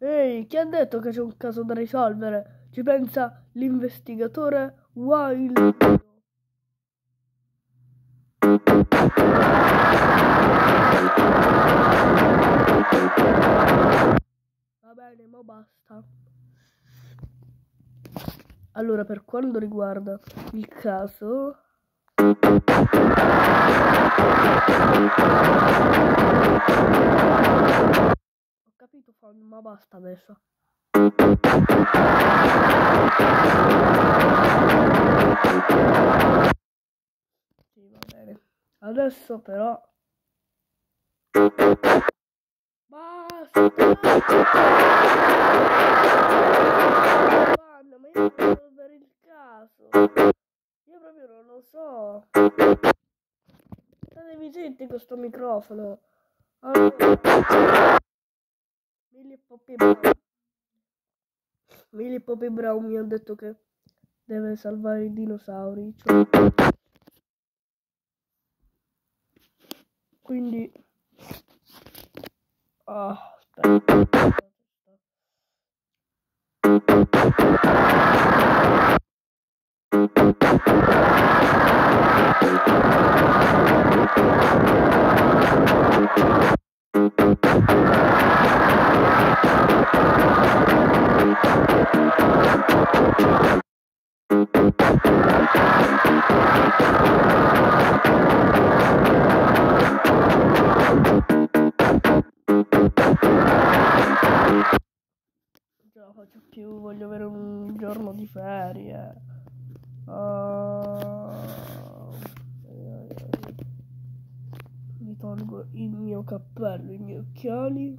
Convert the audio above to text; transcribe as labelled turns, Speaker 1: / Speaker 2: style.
Speaker 1: Ehi, chi ha detto che c'è un caso da risolvere? Ci pensa l'investigatore Wild. Va bene, ma basta. Allora, per quanto riguarda il caso... basta adesso. Sì, va bene. Adesso però... Basta! Fan, ma io devo risolvere il caso. Io proprio non lo so. Statevi zitti con sto microfono. Allora... Poppy Brown. Millie Poppy Brown mi ha detto che deve salvare i dinosauri. Cioè... Quindi... Ah, aspetta. Non più, voglio avere un giorno di ferie. Ah, mi tolgo il mio cappello, i miei occhiali.